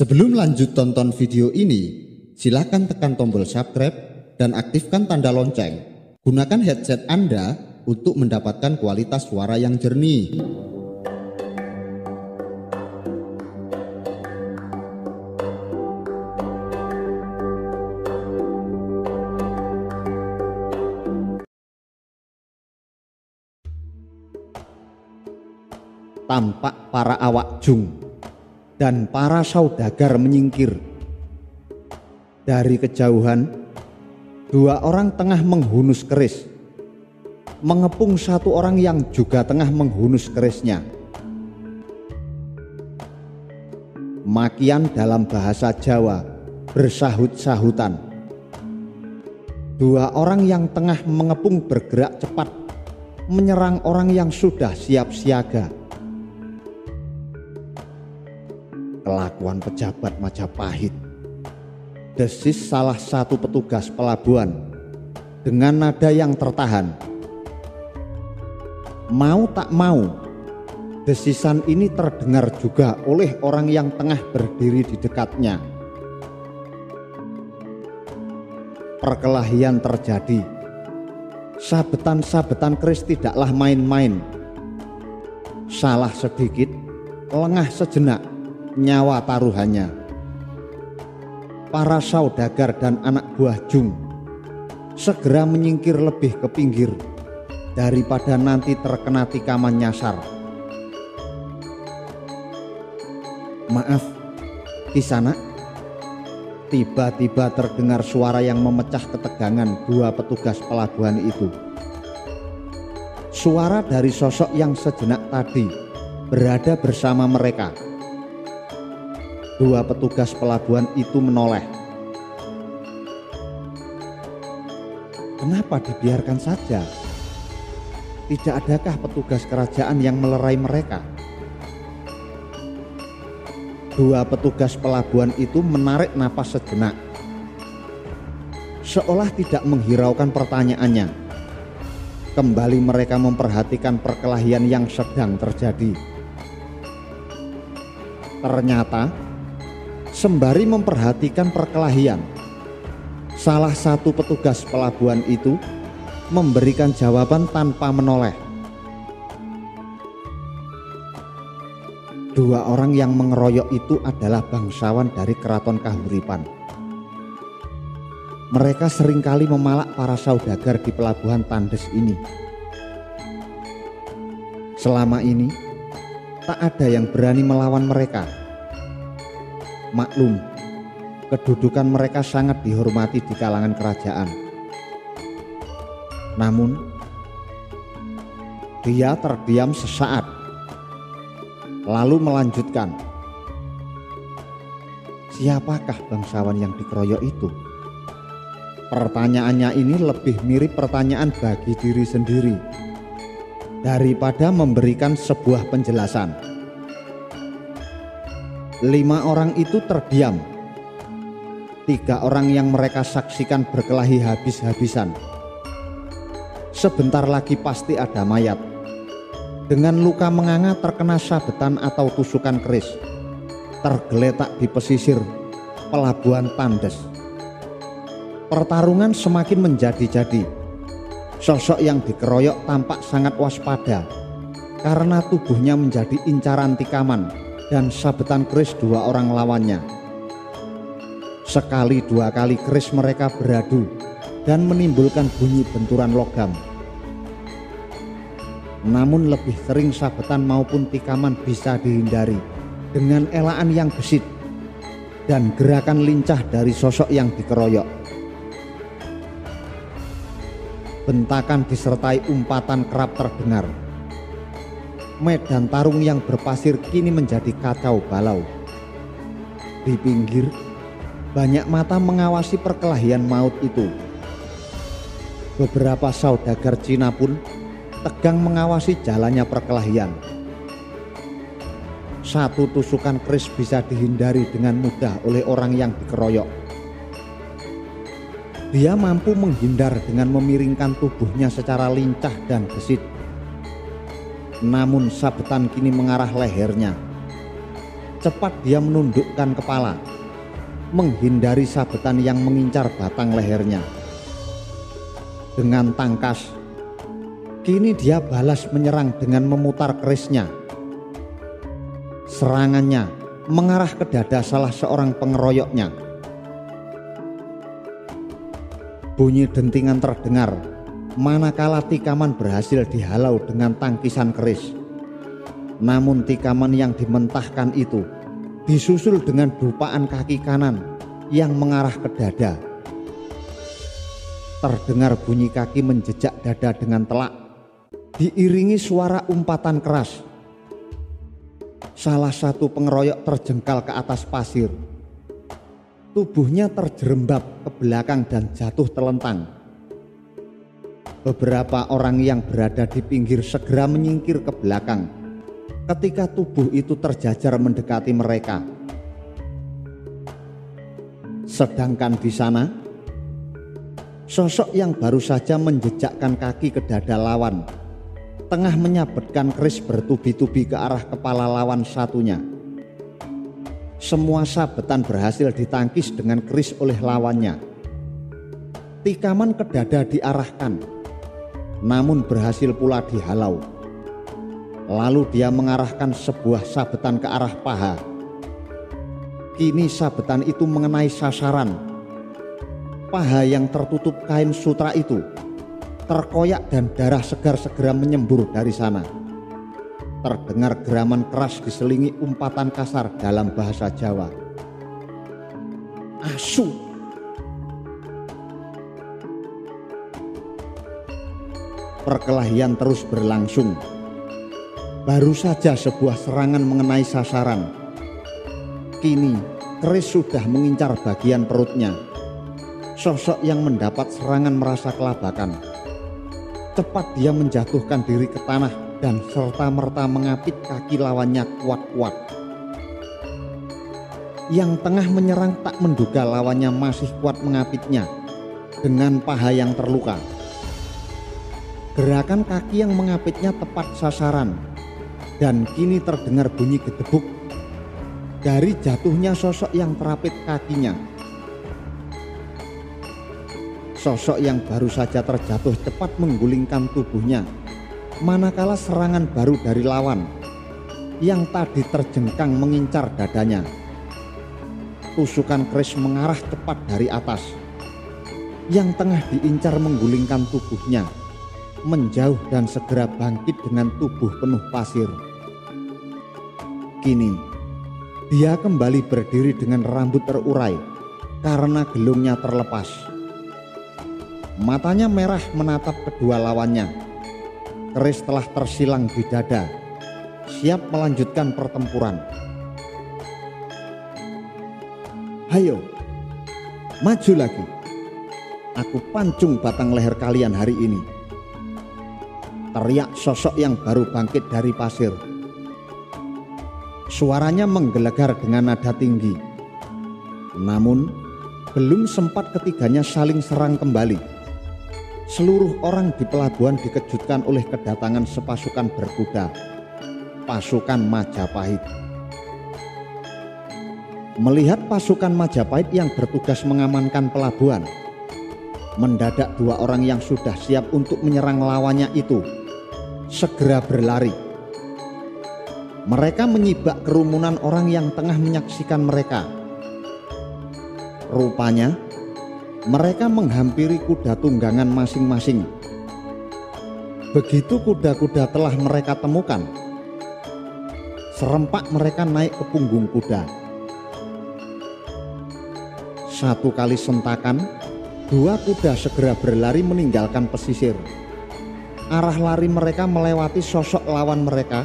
Sebelum lanjut tonton video ini, silakan tekan tombol subscribe dan aktifkan tanda lonceng. Gunakan headset Anda untuk mendapatkan kualitas suara yang jernih. Tampak para awak jung dan para saudagar menyingkir. Dari kejauhan, dua orang tengah menghunus keris, mengepung satu orang yang juga tengah menghunus kerisnya. Makian dalam bahasa Jawa bersahut-sahutan. Dua orang yang tengah mengepung bergerak cepat menyerang orang yang sudah siap siaga. Kelakuan pejabat Majapahit. Desis salah satu petugas pelabuhan dengan nada yang tertahan. Mau tak mau, desisan ini terdengar juga oleh orang yang tengah berdiri di dekatnya. Perkelahian terjadi. Sabetan-sabetan keris tidaklah main-main. Salah sedikit, lengah sejenak, nyawa taruhannya. Para saudagar dan anak buah Jung segera menyingkir lebih ke pinggir daripada nanti terkena tikaman nyasar. Maaf, di sana tiba-tiba terdengar suara yang memecah ketegangan dua petugas pelabuhan itu. Suara dari sosok yang sejenak tadi berada bersama mereka dua petugas pelabuhan itu menoleh. Kenapa dibiarkan saja? Tidak adakah petugas kerajaan yang melerai mereka? Dua petugas pelabuhan itu menarik napas sejenak. Seolah tidak menghiraukan pertanyaannya. Kembali mereka memperhatikan perkelahian yang sedang terjadi. Ternyata sembari memperhatikan perkelahian. Salah satu petugas pelabuhan itu memberikan jawaban tanpa menoleh. Dua orang yang mengeroyok itu adalah bangsawan dari keraton Kahuripan. Mereka sering kali memalak para saudagar di pelabuhan Tandes ini. Selama ini, tak ada yang berani melawan mereka Maklum, kedudukan mereka sangat dihormati di kalangan kerajaan. Namun, dia terdiam sesaat, lalu melanjutkan, "Siapakah bangsawan yang dikeroyok itu?" Pertanyaannya ini lebih mirip pertanyaan bagi diri sendiri daripada memberikan sebuah penjelasan lima orang itu terdiam. Tiga orang yang mereka saksikan berkelahi habis-habisan. Sebentar lagi pasti ada mayat. Dengan luka menganga terkena sabetan atau tusukan keris. Tergeletak di pesisir pelabuhan Tandes. Pertarungan semakin menjadi-jadi. Sosok yang dikeroyok tampak sangat waspada karena tubuhnya menjadi incaran tikaman dan sabetan keris dua orang lawannya. Sekali dua kali keris mereka beradu dan menimbulkan bunyi benturan logam. Namun lebih sering sabetan maupun tikaman bisa dihindari dengan elaan yang gesit dan gerakan lincah dari sosok yang dikeroyok. Bentakan disertai umpatan kerap terdengar medan tarung yang berpasir kini menjadi kacau balau. Di pinggir, banyak mata mengawasi perkelahian maut itu. Beberapa saudagar Cina pun tegang mengawasi jalannya perkelahian. Satu tusukan keris bisa dihindari dengan mudah oleh orang yang dikeroyok. Dia mampu menghindar dengan memiringkan tubuhnya secara lincah dan gesit namun sabetan kini mengarah lehernya. Cepat dia menundukkan kepala, menghindari sabetan yang mengincar batang lehernya. Dengan tangkas, kini dia balas menyerang dengan memutar kerisnya. Serangannya mengarah ke dada salah seorang pengeroyoknya. Bunyi dentingan terdengar manakala tikaman berhasil dihalau dengan tangkisan keris. Namun tikaman yang dimentahkan itu disusul dengan dupaan kaki kanan yang mengarah ke dada. Terdengar bunyi kaki menjejak dada dengan telak, diiringi suara umpatan keras. Salah satu pengeroyok terjengkal ke atas pasir. Tubuhnya terjerembab ke belakang dan jatuh telentang. Beberapa orang yang berada di pinggir segera menyingkir ke belakang ketika tubuh itu terjajar mendekati mereka. Sedangkan di sana, sosok yang baru saja menjejakkan kaki ke dada lawan, tengah menyabetkan keris bertubi-tubi ke arah kepala lawan satunya. Semua sabetan berhasil ditangkis dengan keris oleh lawannya. Tikaman ke dada diarahkan, namun berhasil pula dihalau. Lalu dia mengarahkan sebuah sabetan ke arah paha. Kini sabetan itu mengenai sasaran. Paha yang tertutup kain sutra itu terkoyak dan darah segar segera menyembur dari sana. Terdengar geraman keras diselingi umpatan kasar dalam bahasa Jawa. Asu. Perkelahian terus berlangsung Baru saja sebuah serangan mengenai sasaran. Kini keris sudah mengincar bagian perutnya. Sosok yang mendapat serangan merasa kelabakan. Cepat dia menjatuhkan diri ke tanah dan serta-merta mengapit kaki lawannya kuat-kuat. Yang tengah menyerang tak menduga lawannya masih kuat mengapitnya dengan paha yang terluka. Gerakan kaki yang mengapitnya tepat sasaran dan kini terdengar bunyi gedebuk dari jatuhnya sosok yang terapit kakinya. Sosok yang baru saja terjatuh cepat menggulingkan tubuhnya, manakala serangan baru dari lawan yang tadi terjengkang mengincar dadanya. Tusukan keris mengarah cepat dari atas, yang tengah diincar menggulingkan tubuhnya, menjauh dan segera bangkit dengan tubuh penuh pasir. Kini, dia kembali berdiri dengan rambut terurai karena gelungnya terlepas. Matanya merah menatap kedua lawannya. Keris telah tersilang di dada, siap melanjutkan pertempuran. Hayo, maju lagi. Aku pancung batang leher kalian hari ini. Teriak sosok yang baru bangkit dari pasir Suaranya menggelegar dengan nada tinggi. Namun, belum sempat ketiganya saling serang kembali. Seluruh orang di pelabuhan dikejutkan oleh kedatangan sepasukan berkuda, pasukan Majapahit. Melihat pasukan Majapahit yang bertugas mengamankan pelabuhan, mendadak dua orang yang sudah siap untuk menyerang lawannya itu segera berlari mereka menyibak kerumunan orang yang tengah menyaksikan mereka. Rupanya, mereka menghampiri kuda tunggangan masing-masing. Begitu kuda-kuda telah mereka temukan, serempak mereka naik ke punggung kuda. Satu kali sentakan, dua kuda segera berlari meninggalkan pesisir. Arah lari mereka melewati sosok lawan mereka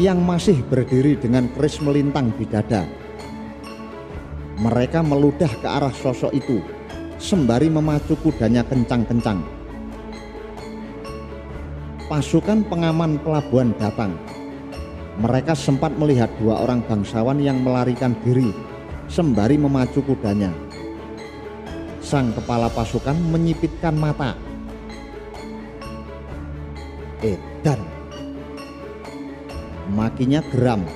yang masih berdiri dengan keris melintang di dada. Mereka meludah ke arah sosok itu sembari memacu kudanya kencang-kencang. Pasukan pengaman pelabuhan datang. Mereka sempat melihat dua orang bangsawan yang melarikan diri sembari memacu kudanya. Sang kepala pasukan menyipitkan mata. Edan makinya geram.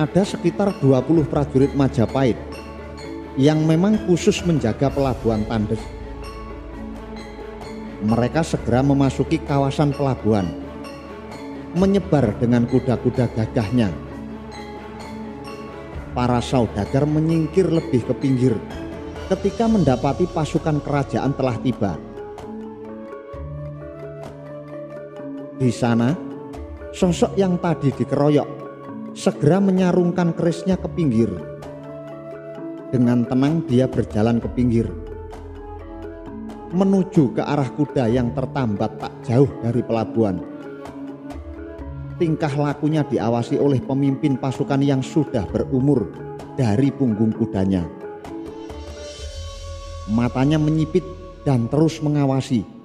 ada sekitar 20 prajurit Majapahit yang memang khusus menjaga pelabuhan Tandes. Mereka segera memasuki kawasan pelabuhan, menyebar dengan kuda-kuda gagahnya. Para saudagar menyingkir lebih ke pinggir ketika mendapati pasukan kerajaan telah tiba. Di sana, sosok yang tadi dikeroyok segera menyarungkan kerisnya ke pinggir. Dengan tenang dia berjalan ke pinggir menuju ke arah kuda yang tertambat tak jauh dari pelabuhan. Tingkah lakunya diawasi oleh pemimpin pasukan yang sudah berumur dari punggung kudanya. Matanya menyipit dan terus mengawasi.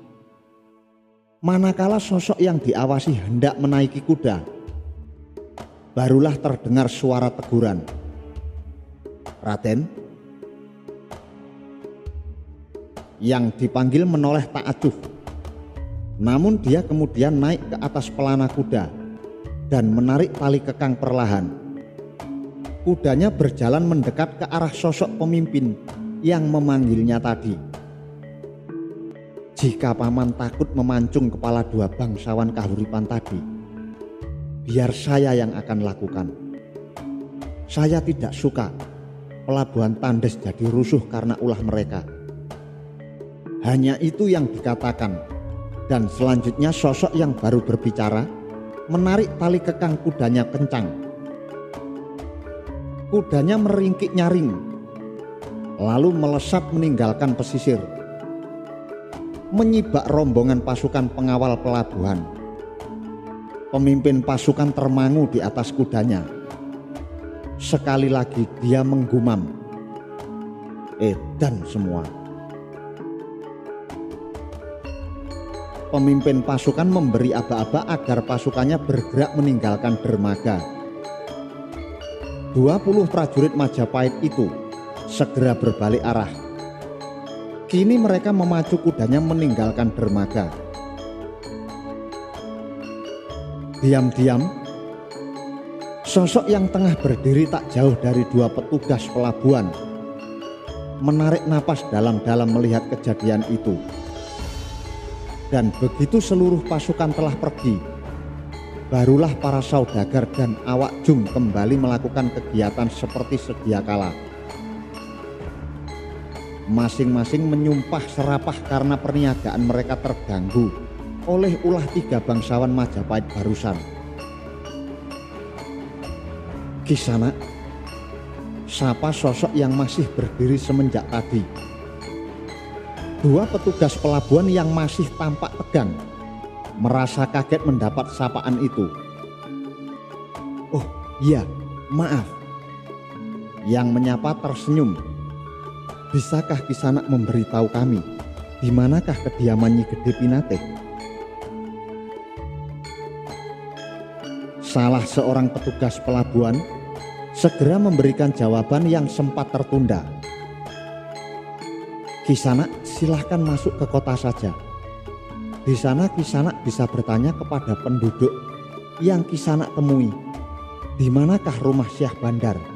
Manakala sosok yang diawasi hendak menaiki kuda, barulah terdengar suara teguran. Raden, yang dipanggil menoleh tak acuh. Namun dia kemudian naik ke atas pelana kuda dan menarik tali kekang perlahan. Kudanya berjalan mendekat ke arah sosok pemimpin yang memanggilnya tadi. Jika paman takut memancung kepala dua bangsawan kahuripan tadi, biar saya yang akan lakukan. Saya tidak suka pelabuhan Tandes jadi rusuh karena ulah mereka. Hanya itu yang dikatakan. Dan selanjutnya sosok yang baru berbicara menarik tali kekang kudanya kencang. Kudanya meringkik nyaring, lalu melesat meninggalkan pesisir. Menyibak rombongan pasukan pengawal pelabuhan. Pemimpin pasukan termangu di atas kudanya. Sekali lagi dia menggumam. Edan semua. pemimpin pasukan memberi aba-aba agar pasukannya bergerak meninggalkan dermaga. 20 prajurit Majapahit itu segera berbalik arah. Kini mereka memacu kudanya meninggalkan dermaga. Diam-diam, sosok yang tengah berdiri tak jauh dari dua petugas pelabuhan menarik napas dalam-dalam melihat kejadian itu. Dan begitu seluruh pasukan telah pergi, barulah para saudagar dan awak jum kembali melakukan kegiatan seperti sedia kala. Masing-masing menyumpah serapah karena perniagaan mereka terganggu oleh ulah tiga bangsawan Majapahit barusan. Kisana, siapa sosok yang masih berdiri semenjak tadi? Dua petugas pelabuhan yang masih tampak tegang merasa kaget mendapat sapaan itu. Oh iya, maaf. Yang menyapa tersenyum. Bisakah Kisanak memberitahu kami di manakah kediaman Nyi Gede Pinate? Salah seorang petugas pelabuhan segera memberikan jawaban yang sempat tertunda. Kisanak silahkan masuk ke kota saja. Di sana Kisanak bisa bertanya kepada penduduk yang Kisanak temui. Di manakah rumah Syekh Bandar?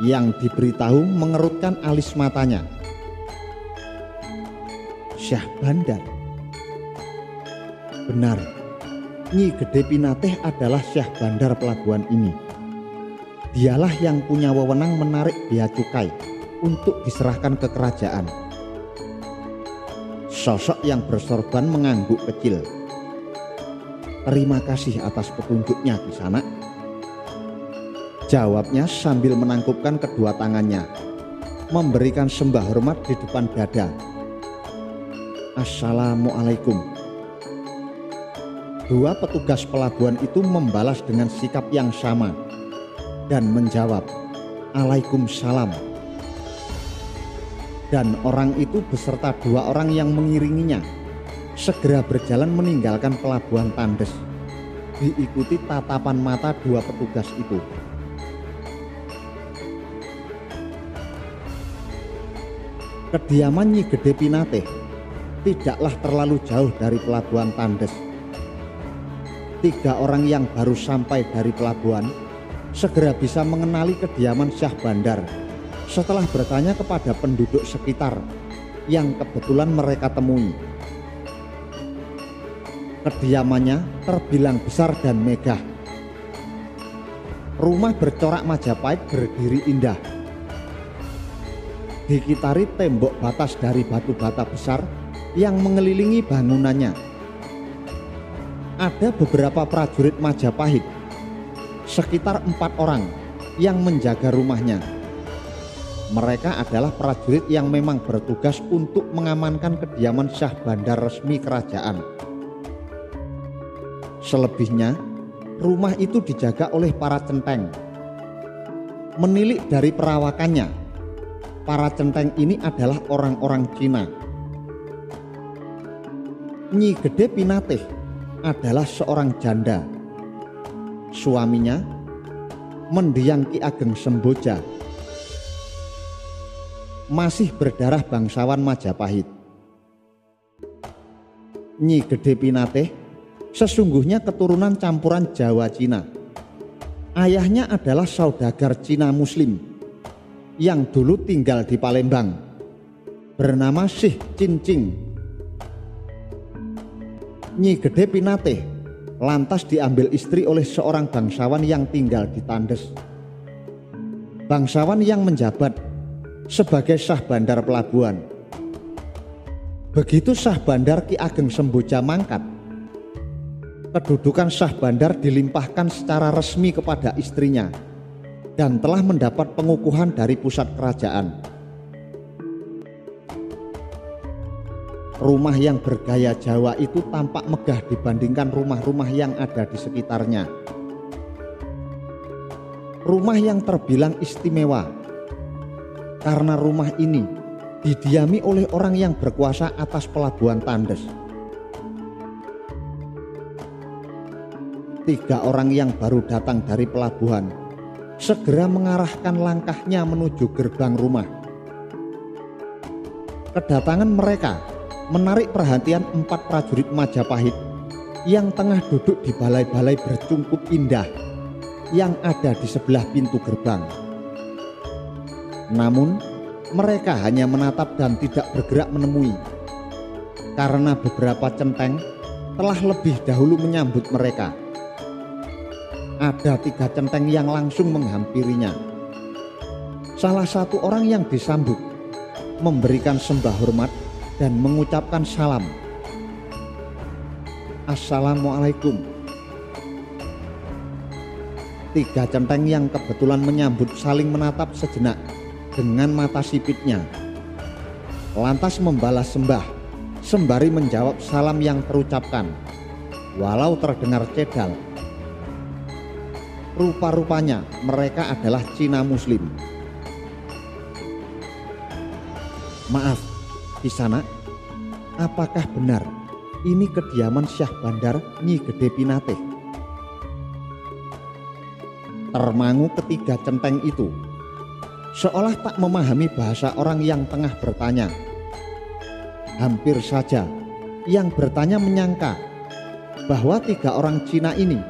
Yang diberitahu mengerutkan alis matanya. Syekh Bandar. Benar, Nyi Gede Pinateh adalah Syekh Bandar pelabuhan ini. Dialah yang punya wewenang menarik biaya cukai untuk diserahkan ke kerajaan. Sosok yang bersorban mengangguk kecil. Terima kasih atas petunjuknya di sana. Jawabnya sambil menangkupkan kedua tangannya, memberikan sembah hormat di depan dada. Assalamualaikum. Dua petugas pelabuhan itu membalas dengan sikap yang sama dan menjawab, Waalaikumsalam dan orang itu beserta dua orang yang mengiringinya segera berjalan meninggalkan pelabuhan Tandes diikuti tatapan mata dua petugas itu. Kediaman Nyi Gede Pinate tidaklah terlalu jauh dari pelabuhan Tandes. tiga orang yang baru sampai dari pelabuhan segera bisa mengenali kediaman Syah Bandar setelah bertanya kepada penduduk sekitar yang kebetulan mereka temui. Kediamannya terbilang besar dan megah. Rumah bercorak Majapahit berdiri indah. Dikitari tembok batas dari batu bata besar yang mengelilingi bangunannya. Ada beberapa prajurit Majapahit, sekitar empat orang yang menjaga rumahnya. Mereka adalah prajurit yang memang bertugas untuk mengamankan kediaman Syah Bandar resmi kerajaan. Selebihnya, rumah itu dijaga oleh para centeng. Menilik dari perawakannya, para centeng ini adalah orang-orang Cina. Nyi Gede Pinatih adalah seorang janda. Suaminya, Mendiang Ki Ageng Semboja masih berdarah bangsawan Majapahit. Nyi Gede Pinateh sesungguhnya keturunan campuran Jawa Cina. Ayahnya adalah saudagar Cina Muslim yang dulu tinggal di Palembang bernama Syekh Cincing. Nyi Gede Pinateh lantas diambil istri oleh seorang bangsawan yang tinggal di Tandes. Bangsawan yang menjabat sebagai sah bandar pelabuhan. Begitu sah bandar Ki Ageng Semboja mangkat, kedudukan sah bandar dilimpahkan secara resmi kepada istrinya dan telah mendapat pengukuhan dari pusat kerajaan. Rumah yang bergaya Jawa itu tampak megah dibandingkan rumah-rumah yang ada di sekitarnya. Rumah yang terbilang istimewa karena rumah ini didiami oleh orang yang berkuasa atas pelabuhan Tandes. Tiga orang yang baru datang dari pelabuhan segera mengarahkan langkahnya menuju gerbang rumah. Kedatangan mereka menarik perhatian empat prajurit Majapahit yang tengah duduk di balai-balai bercungkup indah yang ada di sebelah pintu gerbang. Namun mereka hanya menatap dan tidak bergerak menemui karena beberapa centeng telah lebih dahulu menyambut mereka. Ada tiga centeng yang langsung menghampirinya. Salah satu orang yang disambut memberikan sembah hormat dan mengucapkan salam. Assalamualaikum. Tiga centeng yang kebetulan menyambut saling menatap sejenak dengan mata sipitnya. Lantas membalas sembah, sembari menjawab salam yang terucapkan, walau terdengar cedal. Rupa-rupanya mereka adalah Cina Muslim. Maaf, di sana, apakah benar ini kediaman Syah Bandar Nyi Gede Pinate? Termangu ketiga centeng itu seolah tak memahami bahasa orang yang tengah bertanya. Hampir saja yang bertanya menyangka bahwa tiga orang Cina ini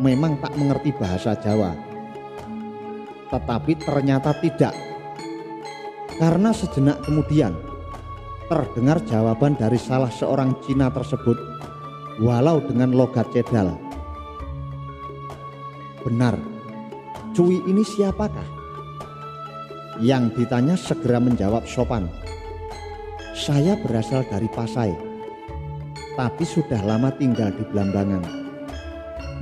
memang tak mengerti bahasa Jawa. Tetapi ternyata tidak. Karena sejenak kemudian terdengar jawaban dari salah seorang Cina tersebut walau dengan logat cedal. Benar, Cui ini siapakah? Yang ditanya segera menjawab sopan. Saya berasal dari Pasai, tapi sudah lama tinggal di Belambangan.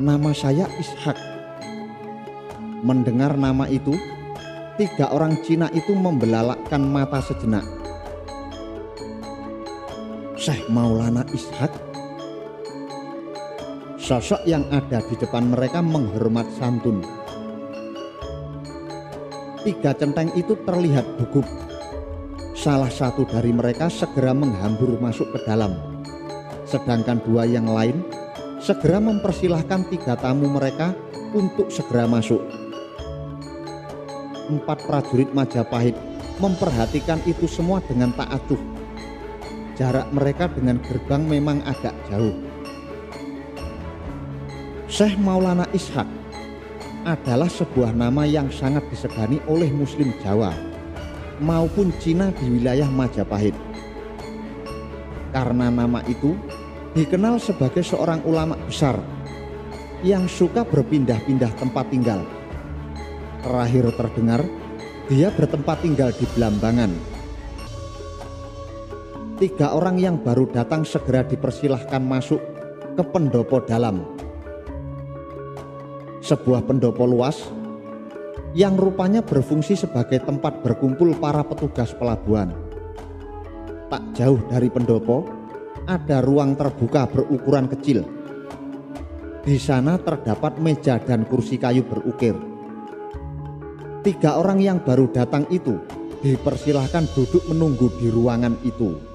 Nama saya Ishak. Mendengar nama itu, tiga orang Cina itu membelalakkan mata sejenak. Syekh Maulana Ishak Sosok yang ada di depan mereka menghormat santun tiga centeng itu terlihat gugup. Salah satu dari mereka segera menghambur masuk ke dalam, sedangkan dua yang lain segera mempersilahkan tiga tamu mereka untuk segera masuk. Empat prajurit Majapahit memperhatikan itu semua dengan tak acuh. Jarak mereka dengan gerbang memang agak jauh. Syekh Maulana Ishak adalah sebuah nama yang sangat disegani oleh Muslim Jawa maupun Cina di wilayah Majapahit. Karena nama itu dikenal sebagai seorang ulama besar yang suka berpindah-pindah tempat tinggal. Terakhir terdengar, dia bertempat tinggal di Belambangan. Tiga orang yang baru datang segera dipersilahkan masuk ke pendopo dalam. Sebuah pendopo luas yang rupanya berfungsi sebagai tempat berkumpul para petugas pelabuhan. Tak jauh dari pendopo, ada ruang terbuka berukuran kecil di sana terdapat meja dan kursi kayu berukir. Tiga orang yang baru datang itu dipersilahkan duduk menunggu di ruangan itu.